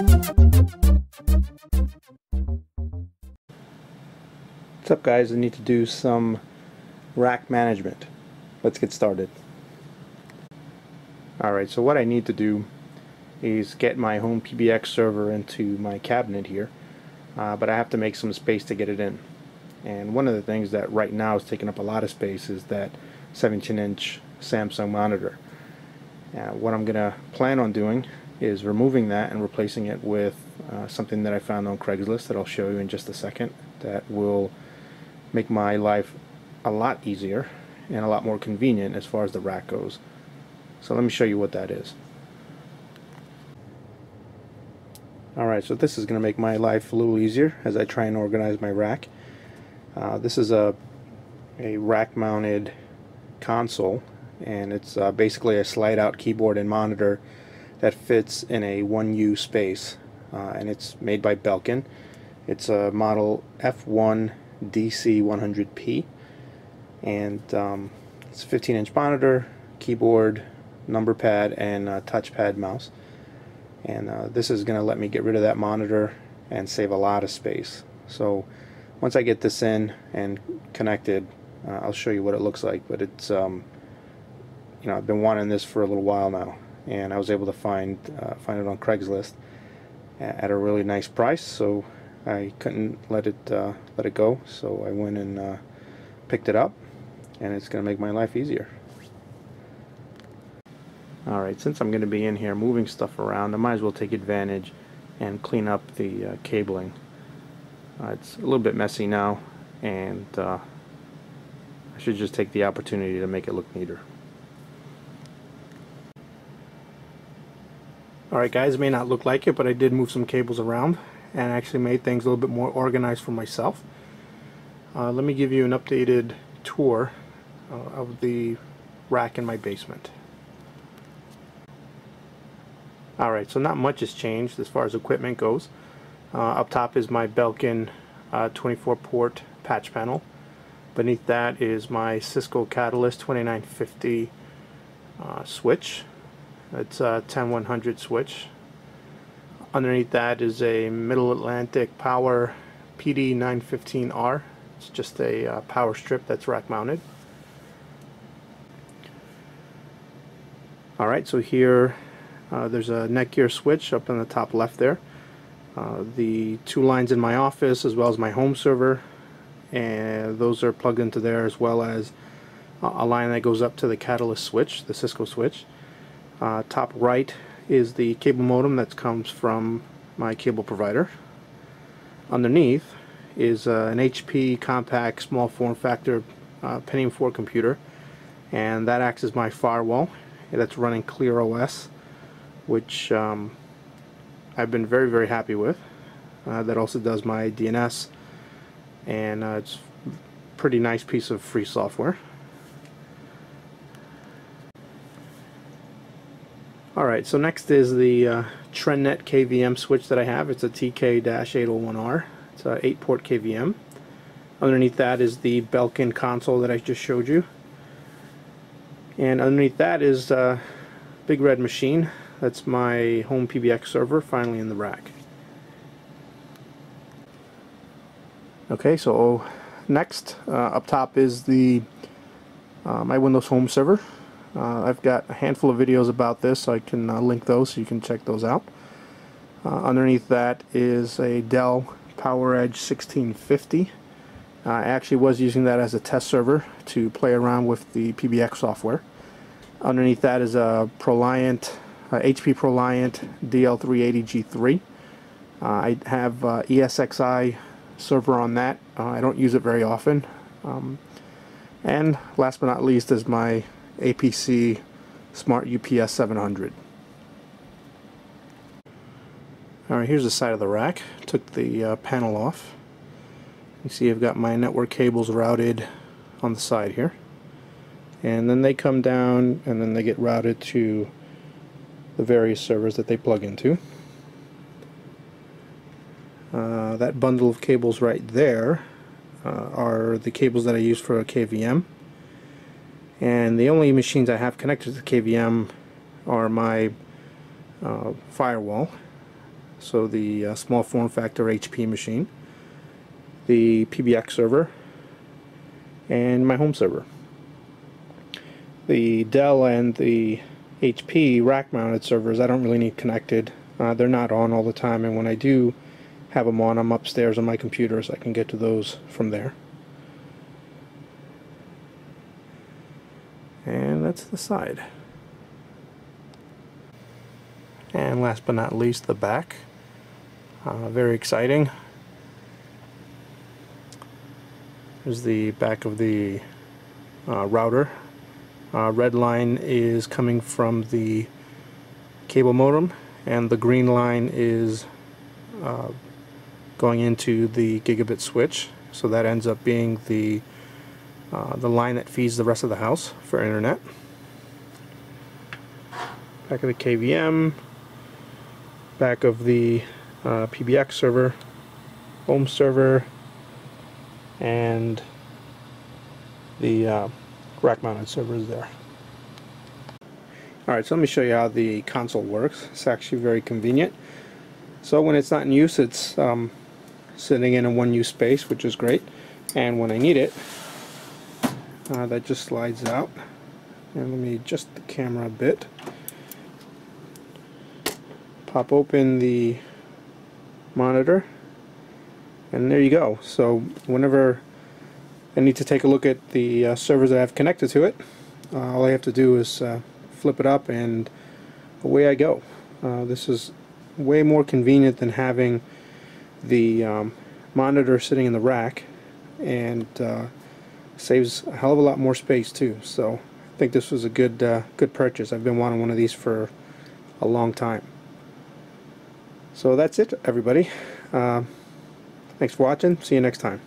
What's up guys, I need to do some rack management. Let's get started. Alright, so what I need to do is get my home PBX server into my cabinet here, uh, but I have to make some space to get it in. And one of the things that right now is taking up a lot of space is that 17 inch Samsung monitor. Uh, what I'm going to plan on doing is removing that and replacing it with uh, something that I found on Craigslist that I'll show you in just a second that will make my life a lot easier and a lot more convenient as far as the rack goes. So let me show you what that is. Alright, so this is going to make my life a little easier as I try and organize my rack. Uh, this is a, a rack mounted console and it's uh, basically a slide out keyboard and monitor that fits in a 1U space uh, and it's made by Belkin. It's a model F1 DC100P and um, it's a 15 inch monitor, keyboard, number pad and touchpad mouse. And uh, this is going to let me get rid of that monitor and save a lot of space. So once I get this in and connected uh, I'll show you what it looks like but it's um, you know I've been wanting this for a little while now and I was able to find uh, find it on Craigslist at a really nice price so I couldn't let it uh, let it go. So I went and uh, picked it up and it's gonna make my life easier. Alright since I'm gonna be in here moving stuff around I might as well take advantage and clean up the uh, cabling. Uh, it's a little bit messy now and uh, I should just take the opportunity to make it look neater Alright guys, it may not look like it, but I did move some cables around and actually made things a little bit more organized for myself. Uh, let me give you an updated tour uh, of the rack in my basement. Alright, so not much has changed as far as equipment goes. Uh, up top is my Belkin uh, 24 port patch panel. Beneath that is my Cisco Catalyst 2950 uh, switch it's a 10100 switch. Underneath that is a Middle Atlantic Power PD915R. It's just a uh, power strip that's rack mounted. Alright, so here uh, there's a Netgear switch up in the top left there. Uh, the two lines in my office as well as my home server and those are plugged into there as well as a line that goes up to the Catalyst switch, the Cisco switch. Uh, top right is the cable modem that comes from my cable provider. Underneath is uh, an HP Compaq small form factor uh, Pentium 4 computer. And that acts as my firewall. That's running Clear OS which um, I've been very very happy with. Uh, that also does my DNS and uh, it's a pretty nice piece of free software Alright, so next is the uh, TrendNet KVM switch that I have. It's a TK-801R. It's a 8-port KVM. Underneath that is the Belkin console that I just showed you. And underneath that is a uh, Big Red Machine. That's my home PBX server, finally in the rack. Okay, so next, uh, up top is the uh, my Windows Home server. Uh, I've got a handful of videos about this, so I can uh, link those so you can check those out. Uh, underneath that is a Dell PowerEdge 1650. Uh, I actually was using that as a test server to play around with the PBX software. Underneath that is a ProLiant, HP uh, ProLiant DL380G3. Uh, I have ESXi server on that. I don't use it very often. Um, and last but not least is my APC Smart UPS 700. Alright, here's the side of the rack. Took the uh, panel off. You see I've got my network cables routed on the side here. And then they come down and then they get routed to the various servers that they plug into. Uh, that bundle of cables right there uh, are the cables that I use for a KVM and the only machines I have connected to the KVM are my uh, firewall so the uh, small form factor HP machine, the PBX server, and my home server. The Dell and the HP rack mounted servers I don't really need connected. Uh, they're not on all the time and when I do have them on I'm upstairs on my computer so I can get to those from there. And that's the side. And last but not least the back. Uh, very exciting. There's the back of the uh, router uh, red line is coming from the cable modem and the green line is uh, going into the gigabit switch so that ends up being the uh, the line that feeds the rest of the house for internet back of the KVM back of the uh, PBX server home server and the uh, rack mounted servers there. Alright, so let me show you how the console works. It's actually very convenient. So when it's not in use, it's um, sitting in a one-U space, which is great. And when I need it, uh, that just slides out. And let me adjust the camera a bit. Pop open the monitor, and there you go. So whenever I need to take a look at the uh, servers that I have connected to it. Uh, all I have to do is uh, flip it up and away I go. Uh, this is way more convenient than having the um, monitor sitting in the rack and uh, saves a hell of a lot more space too. So I think this was a good uh, good purchase. I've been wanting one of these for a long time. So that's it everybody. thanks for watching. See you next time.